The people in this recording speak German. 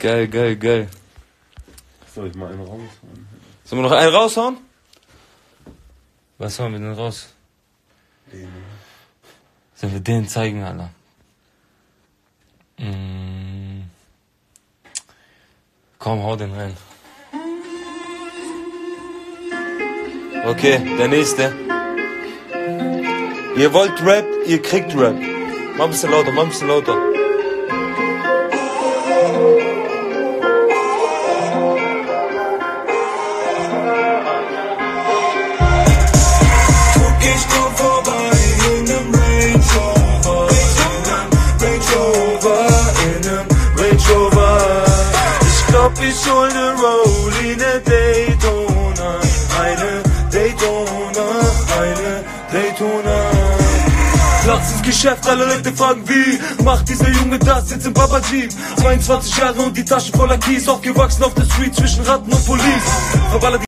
Geil, geil, geil. Soll ich mal einen raushauen? Sollen wir noch einen raushauen? Was hauen wir denn raus? Den. Sollen wir den zeigen, Alter? Mm. Komm, hau den rein. Okay, der nächste. Ihr wollt Rap, ihr kriegt Rap. Mach ein bisschen lauter, mach ein bisschen lauter. Rover. Ich glaub, ich hol ne Rollie, ne Daytona, eine Daytona, eine Daytona. Nachts ins Geschäft, alle Leute fragen wie Macht dieser Junge das jetzt im Baba Jeep 22 Jahre und die Tasche voller Kies Aufgewachsen auf der Street zwischen Ratten und Police Verballert